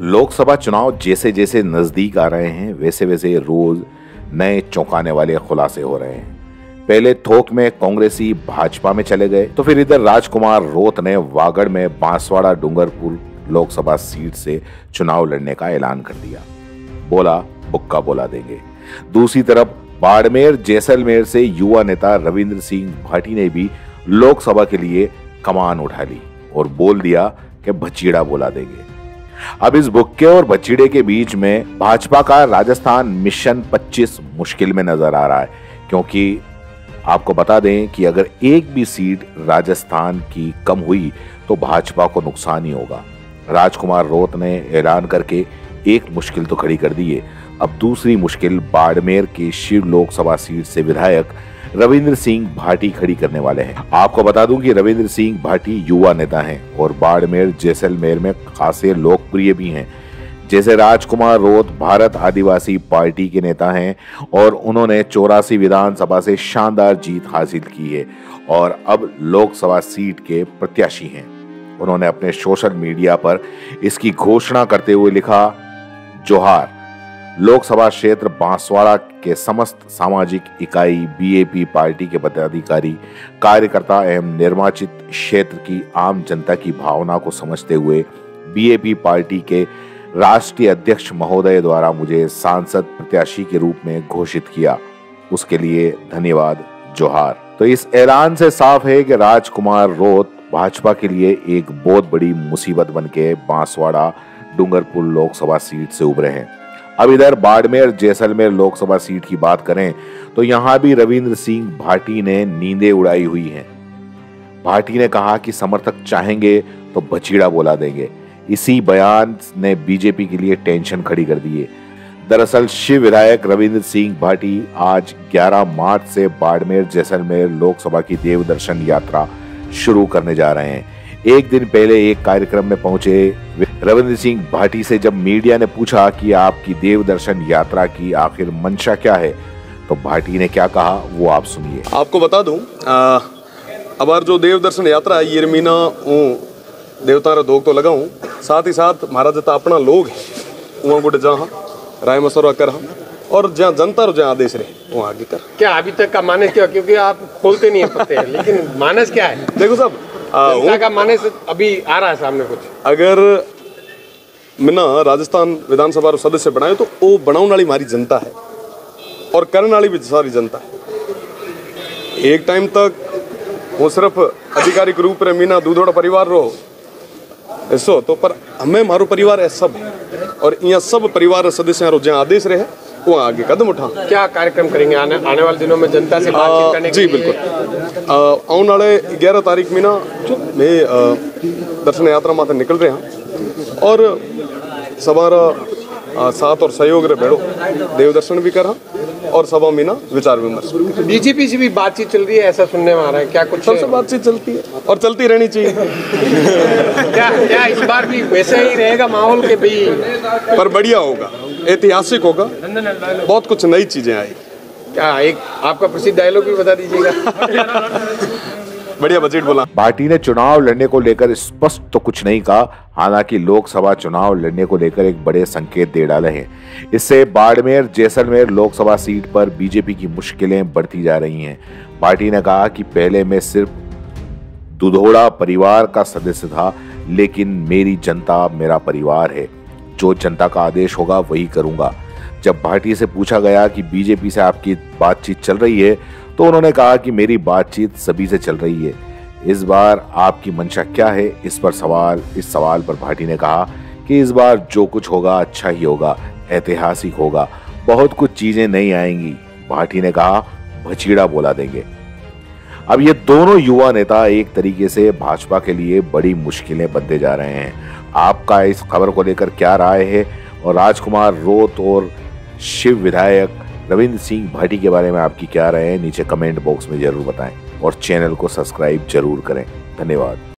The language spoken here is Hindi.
लोकसभा चुनाव जैसे जैसे नज़दीक आ रहे हैं, वैसे वैसे रोज नए चौंकाने वाले खुलासे हो रहे हैं। पहले थोक में कांग्रेसी भाजपा में चले गए तो फिर इधर राजकुमार रोत ने वागड़ में बांसवाड़ा डूंगरपुर लोकसभा सीट से चुनाव लड़ने का ऐलान कर दिया। बोला, बुक्का बोला देंगे। दूसरी तरफ़ बाड़मेर, जैसलमेर से युवा नेता रविंद्र सिंह भाटी ने भी लोकसभा के लिए कमान उठा ली और बोल दिया कि भचीड़ा बोला देंगे। अब इस बुक्के और बचीड़े के बीच में भाजपा का राजस्थान मिशन 25 मुश्किल में नज़र आ रहा है, क्योंकि आपको बता दें कि अगर एक भी सीट राजस्थान की कम हुई तो भाजपा को नुकसान ही होगा। राजकुमार रोत ने ऐलान करके एक मुश्किल तो खड़ी कर दी है। अब दूसरी मुश्किल बाड़मेर की शिव लोकसभा सीट से विधायक रविंद्र सिंह भाटी खड़ी करने वाले हैं। आपको बता दूँ कि रविंद्र सिंह भाटी युवा नेता हैं और बाड़मेर, जैसलमेर में खासे लोकप्रिय भी हैं। जैसे राजकुमार रोत भारत आदिवासी पार्टी के नेता हैं और उन्होंने चौरासी विधानसभा से शानदार जीत हासिल की है और अब लोकसभा सीट के प्रत्याशी हैं। उन्होंने अपने सोशल मीडिया पर इसकी घोषणा करते हुए लिखा, जोहार। लोकसभा क्षेत्र बांसवाड़ा के समस्त सामाजिक इकाई बीएपी पार्टी के पदाधिकारी, कार्यकर्ता एवं निर्वाचित क्षेत्र की आम जनता की भावना को समझते हुए बीएपी पार्टी के राष्ट्रीय अध्यक्ष महोदय द्वारा मुझे सांसद प्रत्याशी के रूप में घोषित किया। उसके लिए धन्यवाद, जोहार। तो इस ऐलान से साफ़ है कि राजकुमार रोत भाजपा के लिए एक बहुत बड़ी मुसीबत बन के बांसवाड़ा डूंगरपुर लोकसभा सीट से उभरे हैं। अब इधर बाड़मेर जैसलमेर लोकसभा सीट की बात करें तो यहाँ भी रविंद्र सिंह भाटी ने नींदें उड़ाई हुई हैं। भाटी ने कहा कि समर्थक चाहेंगे तो बचीड़ा बोला देंगे। इसी बयान ने बीजेपी के लिए टेंशन खड़ी कर दी है। दरअसल शिव विधायक रविंद्र सिंह भाटी आज 11 मार्च से बाड़मेर जैसलमेर लोकसभा की देव दर्शन यात्रा शुरू करने जा रहे हैं। एक दिन पहले एक कार्यक्रम में पहुँचे रविंद्र सिंह भाटी से जब मीडिया ने पूछा कि आपकी देव दर्शन यात्रा की आखिर मंशा क्या है तो भाटी ने क्या कहा वो आप सुनिए। आपको बता दूँ अब जो देव दर्शन यात्रा है ये मीना देवता दोग तो लगाऊँ साथ ही साथ महाराज जता अपना लोग है वहाँ गोटे जहाँ राय मसौरा कर और जहाँ जनता जहाँ आदेश रहे वहाँ आगे कर। क्या अभी तक का मानस क्या क्योंकि आप खोलते नहीं है लेकिन मानस क्या है? देखो साहब जनता का माने से अभी आ रहा है सामने कुछ। अगर मिना राजस्थान विधानसभा सदस्य बनाए तो वो बनाने वाली हमारी जनता है और करने वाली भी सारी जनता है। एक टाइम तक वो सिर्फ़ आधिकारिक रूप में मीना दूधोड़ा परिवार रो ऐसो तो पर हमें मारो परिवार है सब और यहाँ सब परिवार सदस्य रो जहाँ आदेश रहे वो आगे कदम उठा क्या कार्यक्रम करेंगे आने आने वाले दिनों में जनता से बातचीत करने जी बिल्कुल। आने वाले ग्यारह तारीख में ना मैं दर्शन यात्रा माते निकल रहे हैं। और सवारा साथ और सहयोग रे भेड़ो देव दर्शन भी करा और सभा में ना विचार विमर्श। बीजेपी से भी बातचीत चल रही है ऐसा सुनने में आ रहा है। क्या कुछ सबसे बातचीत चलती है और चलती रहनी चाहिए। क्या क्या इस बार भी वैसा ही रहेगा माहौल के भी? पर बढ़िया होगा ऐतिहासिक होगा। बहुत कुछ नई चीज़ें आई। क्या एक आपका प्रसिद्ध डायलॉग भी बता दीजिएगा। बढ़िया बजट बोला। पार्टी ने चुनाव लड़ने को लेकर स्पष्ट तो कुछ नहीं कहा, हालाँकि लोकसभा चुनाव लड़ने को लेकर एक बड़े संकेत दे डाले हैं। इससे बाड़मेर, जैसलमेर लोकसभा सीट पर बीजेपी की मुश्किलें बढ़ती जा रही हैं। पार्टी ने कहा कि पहले मैं सिर्फ़ दुधोड़ा परिवार का सदस्य था, लेकिन मेरी जनता मेरा परिवार है। जो जनता का आदेश होगा वही करूँगा। जब भाटी से पूछा गया कि बीजेपी से आपकी बातचीत चल रही है तो उन्होंने कहा कि मेरी बातचीत सभी से चल रही है। इस बार आपकी मंशा क्या है? इस पर सवाल, इस सवाल पर भाटी ने कहा कि इस बार जो कुछ होगा अच्छा ही होगा, ऐतिहासिक होगा। बहुत कुछ चीज़ें नहीं आएँगी। भाटी ने कहा, भचीड़ा बोला देंगे। अब ये दोनों युवा नेता एक तरीके से भाजपा के लिए बड़ी मुश्किलें बनते जा रहे हैं। आपका इस खबर को लेकर क्या राय है? और राजकुमार रोत और शिव विधायक रविंद्र सिंह भाटी के बारे में आपकी क्या राय है, नीचे कमेंट बॉक्स में ज़रूर बताएँ और चैनल को सब्सक्राइब ज़रूर करें। धन्यवाद।